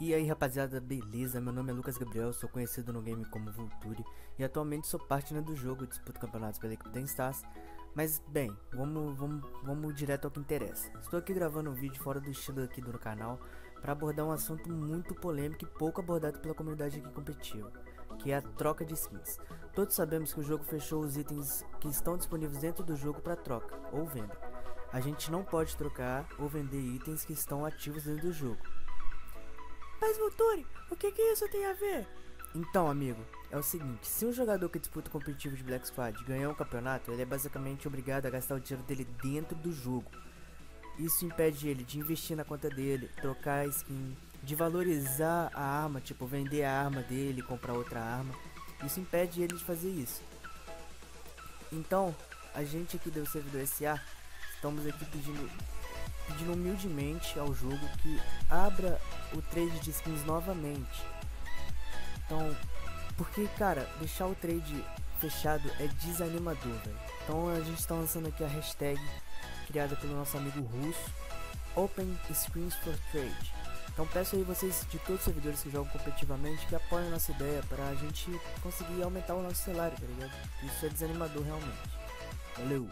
E aí rapaziada, beleza? Meu nome é Lucas Gabriel, sou conhecido no game como Vulture e atualmente sou partner do jogo, disputo campeonatos pela equipe da Stars. Mas bem, vamos, vamos, vamos direto ao que interessa. Estou aqui gravando um vídeo fora do estilo aqui do canal para abordar um assunto muito polêmico e pouco abordado pela comunidade aqui competitiva, que é a troca de skins. Todos sabemos que o jogo fechou os itens que estão disponíveis dentro do jogo para troca ou venda. A gente não pode trocar ou vender itens que estão ativos dentro do jogo. Mas Vulture, o que, que isso tem a ver? Então, amigo, é o seguinte, se um jogador que disputa o competitivo de Black Squad ganhar um campeonato, ele é basicamente obrigado a gastar o dinheiro dele dentro do jogo. Isso impede ele de investir na conta dele, trocar a skin, de valorizar a arma, tipo vender a arma dele, comprar outra arma. Isso impede ele de fazer isso. Então, a gente aqui do servidor SA, estamos aqui pedindo pedindo humildemente ao jogo que abra o trade de skins novamente. Então, porque, cara, deixar o trade fechado é desanimador, velho. Então a gente está lançando aqui a hashtag criada pelo nosso amigo russo, Open Screens for Trade. Então peço aí vocês de todos os servidores que jogam competitivamente que apoiem a nossa ideia para a gente conseguir aumentar o nosso salário, tá ligado? Isso é desanimador realmente. Valeu!